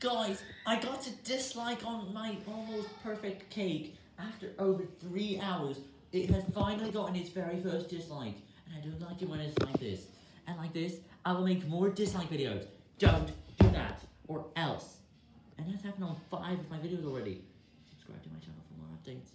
Guys, I got a dislike on my almost perfect cake after over three hours. It has finally gotten its very first dislike, and I don't like it when it's like this. And like this, I will make more dislike videos. Don't do that, or else. And that's happened on five of my videos already. Subscribe to my channel for more updates.